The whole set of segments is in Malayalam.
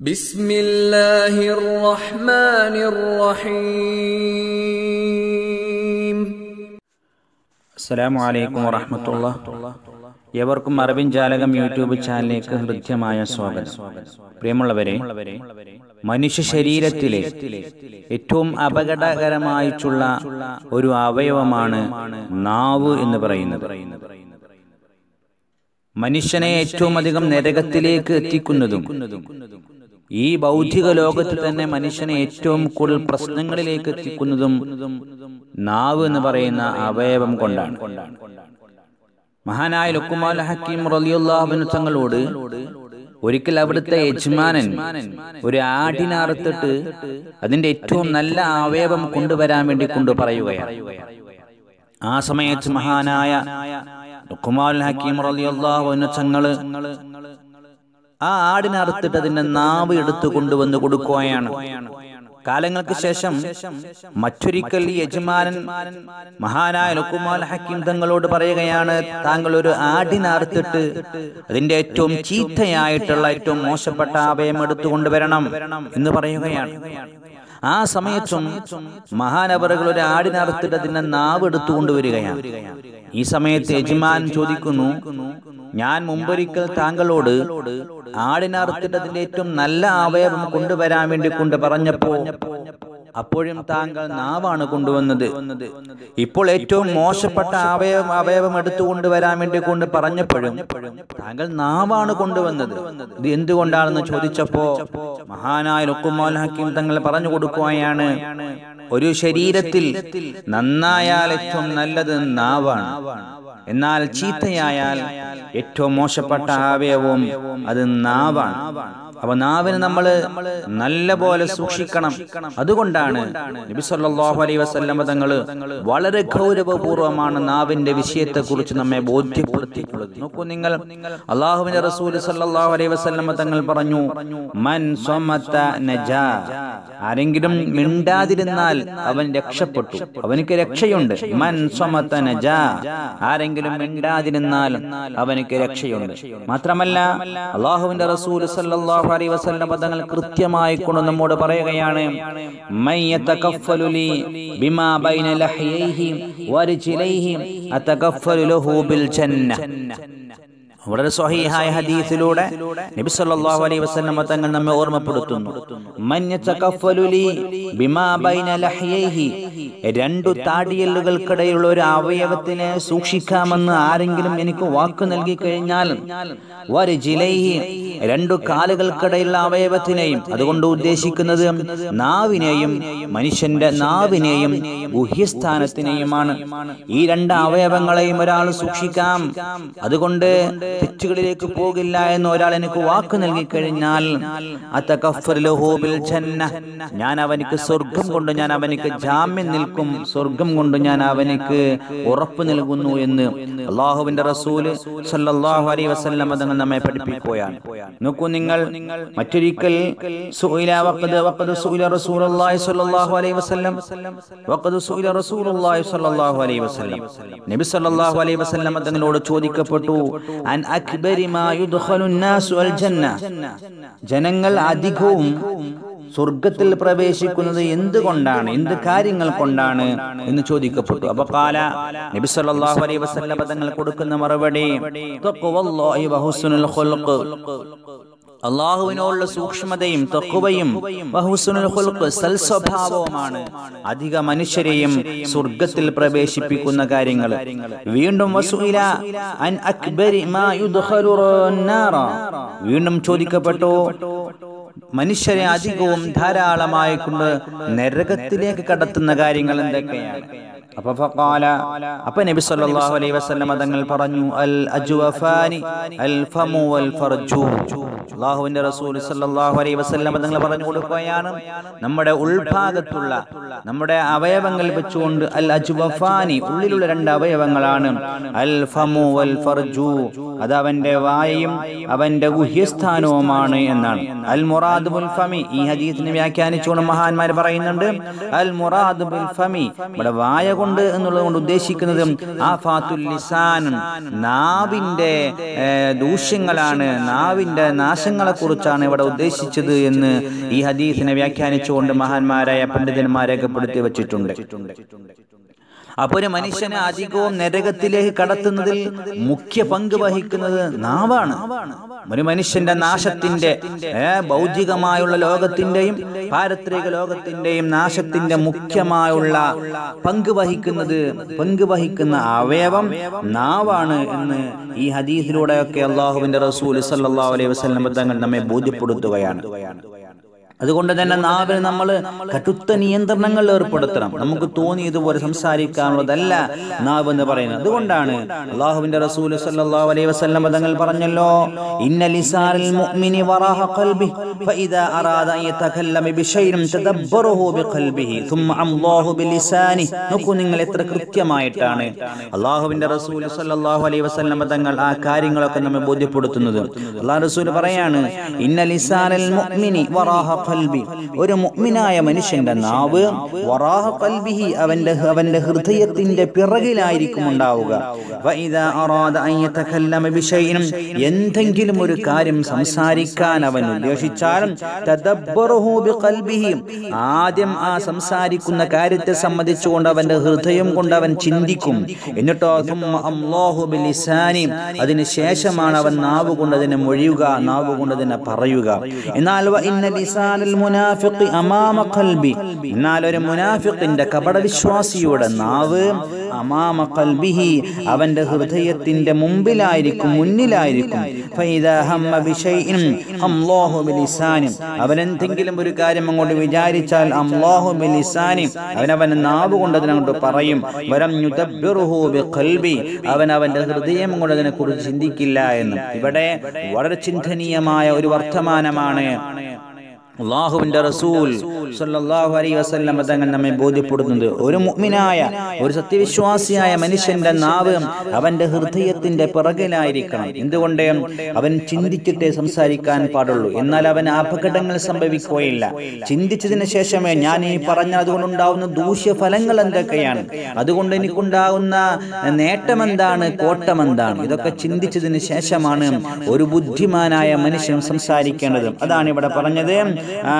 بسم الله الرحمن الرحيم അസ്സലാമു അലൈക്കും വറഹമത്തുള്ള എവർക്കും അറബിൻ ജാലകം യൂട്യൂബ് ചാനലിലേക്ക് ഹൃദ്യമായ സ്വാഗതം പ്രിയമുള്ളവരെ മനുഷ്യ ശരീരത്തിലെ ഏറ്റവും അപകടകരമായിട്ടുള്ള ഒരു അവയവമാണ് നാവ് എന്ന് പറയുന്നത് മനുഷ്യനെ ഏറ്റവും അധികം നരകത്തിലേക്ക് എത്തിക്കുന്നതും ഈ ബൗദ്ധിക ലോകത്ത് തന്നെ മനുഷ്യനെ ഏറ്റവും കൂടുതൽ പ്രശ്നങ്ങളിലേക്ക് എത്തിക്കുന്നതും നാവ് എന്ന് പറയുന്ന അവയവം കൊണ്ടാണ്. മഹാനായ ലുക്കുമാൽ ഹക്കീം റലിയുല്ലാഹുബിന് തങ്ങളോട് ഒരിക്കൽ അവിടുത്തെ യജമാനൻ ഒരു ആടിനറുത്തിട്ട് അതിന്റെ ഏറ്റവും നല്ല അവയവം കൊണ്ടുവരാൻ വേണ്ടി കൊണ്ടു പറയുകയാണ്. ആ സമയത്ത് മഹാനായ ലുക്കുമാൽ ഹക്കീം റലിയുല്ലാഹുബിന് തങ്ങൾ ആ ആടിനെ അറുത്തിട്ട് അതിന്റെ നാവ് എടുത്തു കൊണ്ടുവന്ന് കൊടുക്കുകയാണ്. കാലങ്ങൾക്ക് ശേഷം മറ്റൊരിക്കൽ യജമാനൻ മഹാനായ ലുക്കുമാൽ ഹക്കിം തങ്ങളോട് പറയുകയാണ് താങ്കൾ ഒരു ആടിനെ അറുത്തിട്ട് അതിന്റെ ഏറ്റവും ചീത്തയായിട്ടുള്ള ഏറ്റവും മോശപ്പെട്ട അവയം എടുത്തു കൊണ്ടുവരണം എന്ന് പറയുകയാണ്. ആ സമയത്തും മഹാനവറുകൾ ഒരു ആടിനെ അതിനെ നാവ് എടുത്തു കൊണ്ടുവരികയാണ്. ഈ സമയത്ത് യജമാൻ ചോദിക്കുന്നു ഞാൻ മുമ്പൊരിക്കൽ താങ്കളോട് ആടിനറുത്തിട്ട് അതിന്റെ ഏറ്റവും നല്ല അവയവം കൊണ്ടുവരാൻ വേണ്ടി കൊണ്ട് പറഞ്ഞപ്പോ അപ്പോഴും താങ്കൾ നാവാണ് കൊണ്ടുവന്നത്. ഇപ്പോൾ ഏറ്റവും മോശപ്പെട്ട അവയവം അവയവം എടുത്തു കൊണ്ടുവരാൻ വേണ്ടി കൊണ്ട് പറഞ്ഞപ്പോഴും താങ്കൾ നാവാണ് കൊണ്ടുവന്നത്. ഇത് എന്തുകൊണ്ടാണെന്ന് ചോദിച്ചപ്പോ മഹാനായ ലുക്കുമാൽ ഹക്കീം തങ്ങൾ പറഞ്ഞു കൊടുക്കുകയാണ് ഒരു ശരീരത്തിൽ നന്നായാൽ ഏറ്റവും നല്ലത് നാവാണ്. എന്നാൽ ചീത്തയായാൽ ഏറ്റവും മോശപ്പെട്ട അവയവവും അത് നാവാണ്. അപ്പൊ നാവിന് നമ്മൾ നല്ല പോലെ സൂക്ഷിക്കണം. അതുകൊണ്ടാണ് നബി അലൈഹി വസല്ലമ തങ്ങൾ വളരെ ഗൗരവപൂർവമാണ് നാവിന്റെ വിഷയത്തെ കുറിച്ച് നമ്മെ ബോധ്യപ്പെടുത്തിയിട്ടുള്ളത്. നോക്കൂ നിങ്ങൾ അള്ളാഹുവിന്റെ റസൂൽ സല്ലല്ലാഹു അലൈഹി വസല്ലമ തങ്ങൾ പറഞ്ഞു മൻ ആരെങ്കിലും മിണ്ടാതിരുന്നാൽ അവൻ രക്ഷപ്പെട്ടു. അവനിക്ക് രക്ഷയുണ്ട്. മൻ ആരെങ്കിലും മിണ്ടാതിരുന്നാൽ അവനിക്ക് രക്ഷയുണ്ട്. മാത്രമല്ല അള്ളാഹുവിന്റെ റസൂൽ സല്ലല്ലാഹു അലൈഹി വസല്ലം പദങ്ങൾ കൃത്യമായി കൊണ്ട് നമ്മോട് പറയുകയാണ് ബിമാ ബൈന ബിൽ ജന്ന വളരെ സ്വഹീഹായ ഹദീസിലൂടെ നബി സല്ലല്ലാഹു അലൈഹി വസല്ലം തങ്ങൾ നമ്മെ ഓർമ്മപ്പെടുത്തുന്നു. മൻ യതകഫലു ലി ബിമാ ബൈന ലഹ്യൈഹി. രണ്ടു താടിയല്ലുകൾക്കിടയിലുള്ള ഒരു അവയവത്തിനെ സൂക്ഷിക്കാമെന്ന് ആരെങ്കിലും എനിക്ക് വാക്ക് നൽകി കഴിഞ്ഞാൽ വരി ജിലൈഹി രണ്ടു കാലുകൾക്കിടയിലുള്ള അവയവത്തിനെയും അതുകൊണ്ട് ഉദ്ദേശിക്കുന്നത് നാവിനെയും മനുഷ്യന്റെ നാവിനെയും ഗുഹ്യസ്ഥാനത്തിനെയുമാണ്. ഈ രണ്ട് അവയവങ്ങളെയും ഒരാൾ സൂക്ഷിക്കാം. അതുകൊണ്ട് തെറ്റുകളിലേക്ക് പോകില്ല എന്ന് ഒരാൾ എനിക്ക് വാക്ക് നൽകി കഴിഞ്ഞാൽ ഞാൻ അവനിക്ക് സ്വർഗം കൊണ്ട് ഞാൻ അവനിക്ക് ജാമ്യം നിൽക്കും. സ്വർഗം കൊണ്ട് ഞാൻ അവനിക്ക് ഉറപ്പ് നൽകുന്നു എന്ന് അള്ളാഹുവിന്റെ റസൂൽ തങ്ങൾ നമ്മെ പഠിപ്പിക്കുകയാണ്. നോക്കൂ നിങ്ങൾ മറ്റൊരിക്കൽ തങ്ങളോട് ചോദിക്കപ്പെട്ടു അൻ ജനങ്ങൾ അധികവും സ്വർഗത്തിൽ പ്രവേശിക്കുന്നത് എന്തുകൊണ്ടാണ്? എന്ത് കാര്യങ്ങൾ കൊണ്ടാണ് എന്ന് ചോദിക്കപ്പെട്ടു. അപ്പൊ കാല നബി സല്ലല്ലാഹു അലൈഹി വസല്ലം തങ്ങൾ കൊടുക്കുന്ന മറുപടി അള്ളാഹുവിനോടുള്ള സൂക്ഷ്മതയും തക്കുവയും സൽസ്വഭാവവുമാണ്. അധിക മനുഷ്യരെയും സ്വർഗത്തിൽ പ്രവേശിപ്പിക്കുന്ന കാര്യങ്ങൾ. വീണ്ടും വീണ്ടും ചോദിക്കപ്പെട്ടു? മനുഷ്യരെ അധികവും ധാരാളമായിക്കൊണ്ട് നരകത്തിലേക്ക് കടത്തുന്ന കാര്യങ്ങൾ എന്തൊക്കെയാണ്? അപ്പൊ ഫഖാല അപ്പൊ നബി സല്ലല്ലാഹു അലൈഹി വസല്ലം തങ്ങൾ പറഞ്ഞു അൽ അജ്വഫാനി അൽ ഫമു വൽ ഫർജു. അല്ലാഹുവിന്റെ റസൂൽ സല്ലല്ലാഹു അലൈഹി വസല്ലം തങ്ങൾ പറഞ്ഞു കൊടുക്കുകയാണ് നമ്മുടെ ഉൾഭാഗത്തുള്ള നമ്മുടെ അവയവങ്ങൾ വെച്ചുകൊണ്ട് അൽ അജ്വഫാനി ഉള്ളിലുള്ള രണ്ട് അവയവങ്ങളാണ് അൽ ഫമു വൽ ഫർജു അത് അവന്റെ വായയും അവന്റെ ഗുഹ്യസ്ഥാനവുമാണ് എന്നാണ്. അൽ മുറാദ് ബുൽ ഫമി ഈ ഹദീസിനെ വ്യാഖ്യാനിച്ചുകൊണ്ട് മഹാന്മാർ പറയുന്നുണ്ട് അൽ മുറാദ് ബുൽ ഫമി ഇവിടെ വായ കൊണ്ട് എന്നുള്ളത് കൊണ്ട് ഉദ്ദേശിക്കുന്നത് ആഫാത്തുൽ ലിസാൻ നാവിന്റെ ഏ, ദൂഷ്യങ്ങളാണ്. നാവിന്റെ നാശങ്ങളെക്കുറിച്ചാണ് ഇവിടെ ഉദ്ദേശിച്ചത് എന്ന് ഈ ഹദീസിനെ വ്യാഖ്യാനിച്ചുകൊണ്ട് മഹാന്മാരായ പണ്ഡിതന്മാർ രേഖപ്പെടുത്തി വച്ചിട്ടുണ്ട്. അപ്പൊ ഒരു മനുഷ്യനെ അധികവും നരകത്തിലേക്ക് കടത്തുന്നതിൽ മുഖ്യ പങ്ക് വഹിക്കുന്നത് നാവാണ്. ഒരു മനുഷ്യന്റെ നാശത്തിന്റെ ഭൗതികമായുള്ള ലോകത്തിന്റെയും പാരത്രിക ലോകത്തിന്റെയും നാശത്തിന്റെ മുഖ്യമായുള്ള പങ്ക് വഹിക്കുന്നത് പങ്ക് വഹിക്കുന്ന അവയവം നാവാണ് എന്ന് ഈ ഹദീസിലൂടെയൊക്കെ അള്ളാഹുവിന്റെ റസൂൽ സല്ലല്ലാഹു അലൈഹി വസ്ലം തങ്ങൾ നമ്മെ ബോധ്യപ്പെടുത്തുകയാണ്. അതുകൊണ്ട് തന്നെ നാവിന് നമ്മൾ കടുത്ത നിയന്ത്രണങ്ങൾ ഏർപ്പെടുത്തണം. നമുക്ക് തോന്നിയതുപോലെ സംസാരിക്കാനുള്ളതല്ല നാവ് എന്ന് പറയുന്നത്. അതുകൊണ്ടാണ് അള്ളാഹുവിന്റെ റസൂൽ സല്ലല്ലാഹു അലൈഹി വസല്ലം തങ്ങൾ പറഞ്ഞല്ലോ ഇന്ന ലിസാനിൽ മുഅ്മിനി വറാഹ ഖൽബി ഫഇദാ അറാദ അൻ യതകല്ലമ ബിശൈഇൻ തദബ്ബറഹു ബിഖൽബിഹി. ثم അംല്ലാഹു ബിലിസാനി നോക്കൂ നിങ്ങൾ എത്ര കൃത്യമായിട്ടാണ് അള്ളാഹുവിന്റെ റസൂൽ സല്ലല്ലാഹു അലൈഹി വസല്ലം തങ്ങൾ ആ കാര്യങ്ങളൊക്കെ നമ്മെ ബോധ്യപ്പെടുത്തുന്നത്. അള്ളാഹു റസൂൽ പറയാണ് ഇന്ന ലിസാനൽ മുഅ്മിനി വറാഹ ഖൽബി ഒരു മുഅ്മിനായ മനുഷ്യന്റെ നാവ് വറാഹ ഖൽബിഹി അവന്റെ അവന്റെ ഹൃദയത്തിന്റെ പിറകിലായിരിക്കും ഉണ്ടാവുക. വഇദാ അറാദ അൻ യതകല്ലമ ബിശൈഇൻ എന്തെങ്കിലും ഒരു കാര്യം സംസാരിക്കാൻ അവൻ ഉദ്ദേശിച്ചാലും തദബ്ബറുഹു ബിഖൽബിഹി. ആദ്യം ആ സംസാരിക്കുന്ന കാര്യത്തെ സംബന്ധിച്ചുകൊണ്ട് അവന്റെ ഹൃദയം കൊണ്ട് അവൻ ചിന്തിക്കും. എന്നിട്ടോ അല്ലാഹു ബിലിസാനി. അതിന് ശേഷമാണ് അവൻ നാവ് കൊണ്ട് അതിനെ മൊഴിയുക നാവ് കൊണ്ട് അതിനെ പറയുക. എന്നാൽ അമാമ ഖൽബി. എന്നാൽ ഒരു മുനാഫിഖിന്റെ കപടവിശ്വാസിയുടെ നാവ് അമാമ ഖൽബിഹി അവന്റെ ഹൃദയത്തിന്റെ മുമ്പിലായിരിക്കും മുന്നിലായിരിക്കും. അവൻ എന്തെങ്കിലും ഒരു കാര്യം അങ്ങോട്ട് വിചാരിച്ചാൽ അല്ലാഹു ബിലിസാനി അവൻ അവന്റെ നാവ് കൊണ്ട് അതിനങ്ങോട്ട് പറയും വരം ബിഖൽബി. അവൻ അവന്റെ ഹൃദയം കൊണ്ട് അതിനെ കുറിച്ച് ചിന്തിക്കില്ല എന്ന്. ഇവിടെ വളരെ ചിന്തനീയമായ ഒരു വർത്തമാനമാണ് അള്ളാഹുവിന്റെ റസൂൽ സല്ലല്ലാഹു അലൈഹി വസല്ലം തങ്ങൾ നമ്മെ ബോധ്യപ്പെടുന്നത് ഒരു മുഅ്മിനായ ഒരു സത്യവിശ്വാസിയായ മനുഷ്യന്റെ നാവ് അവന്റെ ഹൃദയത്തിന്റെ പിറകിലായിരിക്കണം. എന്തുകൊണ്ട്? അവൻ ചിന്തിച്ചിട്ടേ സംസാരിക്കാൻ പാടുള്ളൂ. എന്നാൽ അവൻ അപകടങ്ങൾ സംഭവിക്കുകയില്ല. ചിന്തിച്ചതിന് ശേഷമേ ഞാൻ ഈ പറഞ്ഞ അതുകൊണ്ടുണ്ടാവുന്ന ദൂഷ്യഫലങ്ങൾ എന്തൊക്കെയാണ്? അതുകൊണ്ട് എനിക്കുണ്ടാകുന്ന നേട്ടം എന്താണ്? കോട്ടം എന്താണ്? ഇതൊക്കെ ചിന്തിച്ചതിന് ശേഷമാണ് ഒരു ബുദ്ധിമാനായ മനുഷ്യൻ സംസാരിക്കേണ്ടത്. അതാണ് ഇവിടെ പറഞ്ഞത്. ആ,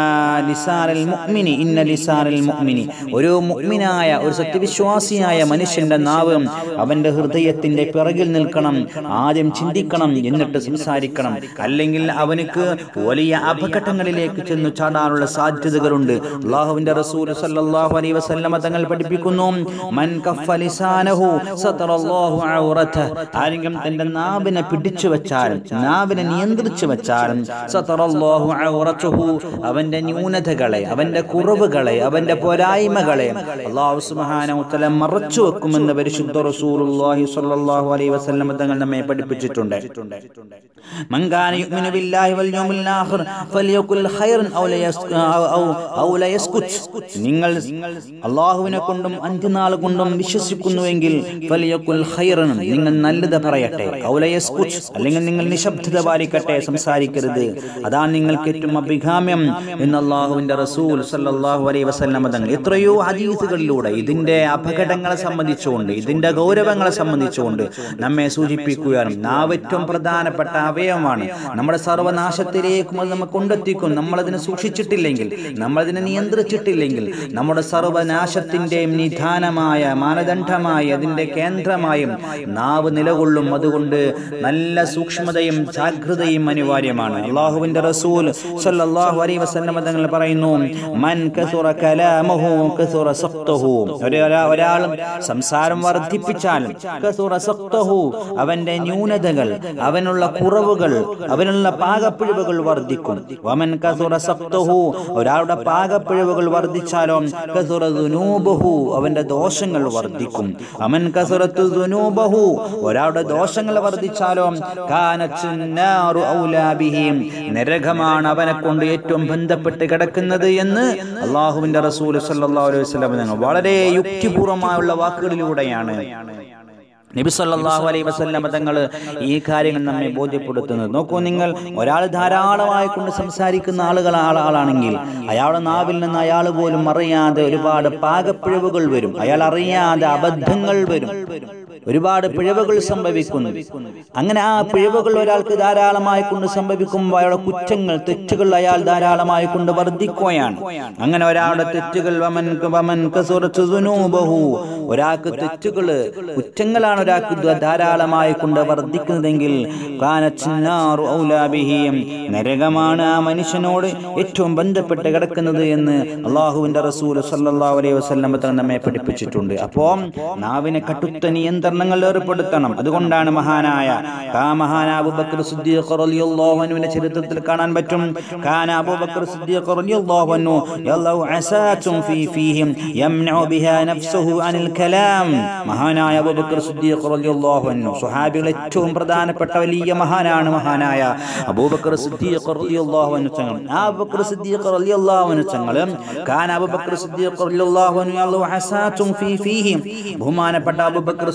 മുഅ്മിനി ഇന്ന ലിസാനൽ മുഅ്മിനി. ഒരു മുഅ്മിനായ ഒരു സത്യവിശ്വാസിയായ മനുഷ്യന്റെ നാവ് അവന്റെ ഹൃദയത്തിന്റെ പിറകിൽ നിൽക്കണം ആദ്യം ചിന്തിക്കണം എന്നിട്ട് സംസാരിക്കണം. അല്ലെങ്കിൽ അവനക്ക് വലിയ അപകടങ്ങളിലേക്ക് ചെന്ന് ചാടാനുള്ള സാധ്യതകളുണ്ട്. അള്ളാഹുവിന്റെ റസൂൽ സല്ലല്ലാഹു അലൈഹി വസല്ലമ തങ്ങൾ പഠിപ്പിക്കുന്നു മൻ കഫ ലിസാനഹു സതറല്ലാഹു ഔറത ആരെങ്കിലും തന്റെ നാവിനെ പിടിച്ചു വെച്ചാൽ നാവിനെ നിയന്ത്രിച്ചു വെച്ചാൽ സതറല്ലാഹു ഔറതഹു അവന്റെ ന്യൂനതകളെ അവന്റെ കുറവുകളെ അവന്റെ പോരായ്മകളെ അള്ളാഹു സുബ്ഹാനഹു വതആല മറച്ചു വെക്കുമെന്ന് പരിശുദ്ധ റസൂലുള്ളാഹി സ്വല്ലല്ലാഹു അലൈഹി വസല്ലം തങ്ങൾ നമ്മെ പഠിപ്പിച്ചിട്ടുണ്ട്. മങ്കാന യുഅ്മിനു ബില്ലാഹി വൽ യൗമിൽ ആഖിർ ഫൽയകുൽ ഖൈറൻ ഔ ലയസ് ഔ ഔ ലയസ്കുത്. നിങ്ങൾ അള്ളാഹുവിനെ കൊണ്ടും അന്ത്യനാൾ കൊണ്ടും വിശ്വസിക്കുന്നുവെങ്കിൽ ഖൈറൻ നിങ്ങൾ നല്ലത് പറയട്ടെ. ഔ ലയസ്കുത്. അല്ലെങ്കിൽ നിങ്ങൾ നിശബ്ദത പാലിക്കട്ടെ സംസാരിക്കരുത്. അതാണ് നിങ്ങൾക്ക് ഏറ്റവും അഭികാമ്യം. എന്ന് അള്ളാഹുവിന്റെ റസൂൽ സല്ലല്ലാഹു അലൈഹി വസല്ലം തങ്ങൾ എത്രയോ ഹദീസുകളിലൂടെ ഇതിന്റെ അപകടങ്ങളെ സംബന്ധിച്ചുകൊണ്ട് ഇതിന്റെ ഗൗരവങ്ങളെ സംബന്ധിച്ചുകൊണ്ട് നമ്മെ സൂചിപ്പിക്കുകയാണ്. നാവറ്റവും പ്രധാനപ്പെട്ട അവയവമാണ്. നമ്മുടെ സർവനാശത്തിലേക്കും അത് നമുക്ക് കൊണ്ടെത്തിക്കും. നമ്മളതിനെ സൂക്ഷിച്ചിട്ടില്ലെങ്കിൽ നമ്മളതിനെ നിയന്ത്രിച്ചിട്ടില്ലെങ്കിൽ നമ്മുടെ സർവനാശത്തിന്റെയും നിധാനമായ മാനദണ്ഡമായി അതിന്റെ കേന്ദ്രമായും നാവ് നിലകൊള്ളും. അതുകൊണ്ട് നല്ല സൂക്ഷ്മതയും ജാഗ്രതയും അനിവാര്യമാണ്. അള്ളാഹുവിന്റെ റസൂൽ സല്ലല്ലാഹു അലൈഹി വസല്ലം തങ്ങൾ പറയുന്നു മൻ കസുറ കലാമഹു കസുറ സഖ്തഹു. ഒരാ- ഒരാൾ സംസാരം വർദ്ധിപ്പിച്ചാൽ കസുറ സഖ്തഹു അവന്റെ ന്യൂനതകൾ അവനുള്ള കുറവുകൾ അവനുള്ള പാകപ്പിഴവുകൾ വർദ്ധിക്കും. വമൻ കസുറ സഖ്തഹു ഒരാളുടെ പാകപ്പിഴവുകൾ വർദ്ധിച്ചാലോ കസുറ ദുനൂബഹു അവന്റെ ദോഷങ്ങൾ വർദ്ധിക്കും. അവൻ കസുറത്തു ദുനൂബഹു ഒരാളുടെ ദോഷങ്ങൾ വർദ്ധിച്ചാലോ കാനച്ചു നരകമാണ് അവനെ കൊണ്ട് ഏറ്റവും ബന്ധപ്പെട്ട് കിടക്കുന്നത് എന്ന് അള്ളാഹുവിന്റെ റസൂൽ അലൈഹി തങ്ങൾ വളരെ യുക്തിപൂർവമായുള്ള വാക്കുകളിലൂടെയാണ്. നബി സല്ലല്ലാഹു അലൈഹി തങ്ങൾ ഈ കാര്യങ്ങൾ നമ്മെ ബോധ്യപ്പെടുത്തുന്നത്. നോക്കൂ നിങ്ങൾ ഒരാൾ ധാരാളമായി കൊണ്ട് സംസാരിക്കുന്ന ആളുകൾ ആള- ആളാണെങ്കിൽ അയാളുടെ നാവിൽ നിന്ന് അയാൾ പോലും അറിയാതെ ഒരുപാട് പാകപ്പിഴവുകൾ വരും. അയാൾ അറിയാതെ അബദ്ധങ്ങൾ വരും. ഒരുപാട് പിഴവുകൾ സംഭവിക്കുന്നു അങ്ങനെ ആ പിഴവുകൾ ഒരാൾക്ക് ധാരാളമായി കൊണ്ട് സംഭവിക്കുമ്പോൾ അയാളുടെ കുറ്റങ്ങൾ തെറ്റുകൾ അയാൾ ധാരാളമായി കൊണ്ട് വർദ്ധിക്കുകയാണ് അങ്ങനെ ഒരാളുടെ തെറ്റുകൾ വമൻ വമൻ. ഒരാൾക്ക് തെറ്റുകൾ കുറ്റങ്ങളാണ് ഒരാൾക്ക് ധാരാളമായി കൊണ്ട് വർദ്ധിക്കുന്നതെങ്കിൽ. നരകമാണ് ആ മനുഷ്യനോട് ഏറ്റവും ബന്ധപ്പെട്ട് കിടക്കുന്നത് എന്ന് അള്ളാഹുവിന്റെ റസൂൽ സല്ലല്ലാഹു അലൈഹി വസ്ലം നമ്മെ പഠിപ്പിച്ചിട്ടുണ്ട് അപ്പോ നാവിനെ കട്ടുത്ത നിയന്ത്രണങ്ങൾ ഏർപ്പെടുത്തണം അതുകൊണ്ടാണ് മഹാനായ കാ മഹാന അബൂബക്കർ സിദ്ദീഖ് റളിയല്ലാഹു അൻഹുവിന്റെ ചരിത്രത്തിൽ കാണാൻ പറ്റും. കാന അബൂബക്കർ മഹാനായ അബൂബക്കർ സ്വഹാബികൾ ഏറ്റവും പ്രധാനപ്പെട്ട വലിയ മഹാനാണ് മഹാനായ അബൂബക്കർ ആ അബൂബക്കർ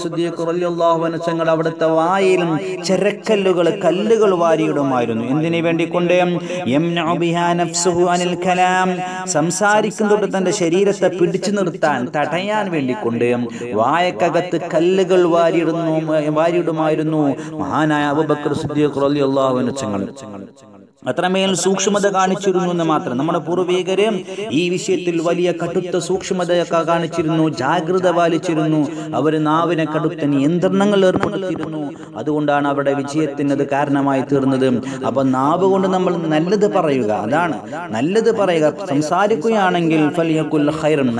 സിദ്ദീഖ് സിദ്ദീഖ് അവിടുത്തെ വായിലും ചെരക്കല്ലുകൾ കല്ലുകൾ വാരിയിടുമായിരുന്നു. എന്തിനു വേണ്ടി കൊണ്ടേം യംനഉ ബിഹാ നഫ്സുഹു അനിൽ കലാം. സംസാരിക്കുന്നതോട് തന്റെ ശരീരത്തെ പിടിച്ചു നിർത്താൻ തടയാൻ വേണ്ടി കൊണ്ടേം വായക്കകത്ത് കല്ലുകൾ വാരിയിടുന്നു വാരിയിടുമായിരുന്നു മഹാനായ അബൂബക്കർ സിദ്ദീഖ് ചെങ്ങൾ അത്രമേൽ സൂക്ഷ്മത കാണിച്ചിരുന്നു എന്ന് മാത്രം. നമ്മുടെ പൂർവികര് ഈ വിഷയത്തിൽ വലിയ കടുത്ത സൂക്ഷ്മതയൊക്കെ കാണിച്ചിരുന്നു ജാഗ്രത പാലിച്ചിരുന്നു അവർ നാവിനെ കടുത്ത നിയന്ത്രണങ്ങൾ ഏർപ്പെടുത്തിയിരുന്നു. അതുകൊണ്ടാണ് അവരുടെ വിജയത്തിന് അത് കാരണമായി തീർന്നത്. അപ്പൊ നാവ് കൊണ്ട് നമ്മൾ നല്ലത് പറയുക. അതാണ് നല്ലത് പറയുക. സംസാരിക്കുകയാണെങ്കിൽ ഫലിയക്കുൽ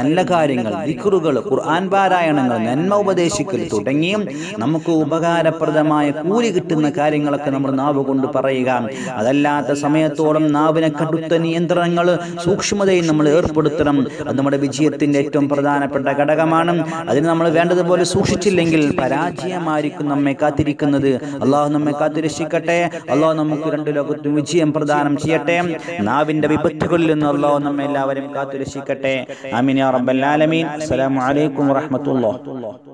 നല്ല കാര്യങ്ങൾ ദിക്റുകൾ ഖുർആൻ പാരായണങ്ങൾ നന്മ ഉപദേശിക്കൽ തുടങ്ങിയും നമുക്ക് ഉപകാരപ്രദമായ കൂലി കിട്ടുന്ന കാര്യങ്ങളൊക്കെ നമ്മൾ നാവ് കൊണ്ട് പറയുക. അതല്ലാത്ത സമയത്തോളം നാവിനെ കടുത്ത നിയന്ത്രണങ്ങൾ സൂക്ഷ്മതയും നമ്മൾ ഏർപ്പെടുത്തണം. അത് നമ്മുടെ വിജയത്തിന്റെ ഏറ്റവും പ്രധാനപ്പെട്ട ഘടകമാണ്. അതിന് നമ്മൾ വേണ്ടതുപോലെ സൂക്ഷിച്ചില്ലെങ്കിൽ പരാജയമായിരിക്കും നമ്മെ കാത്തിരിക്കുന്നത്. അള്ളാഹു നമ്മെ കാത്തിരക്ഷിക്കട്ടെ. അള്ളാഹു നമുക്ക് രണ്ടു ലോകത്തും വിജയം പ്രദാനം ചെയ്യട്ടെ. നാവിന്റെ വിപത്തുകളിൽ നിന്ന് അള്ളാഹു നമ്മെ എല്ലാവരും കാത്തുരക്ഷിക്കട്ടെ. അമീൻ യാ റബ്ബൽ ആലമീൻ. അസ്സലാമു അലൈക്കും വറഹ്മത്തുള്ളാഹി.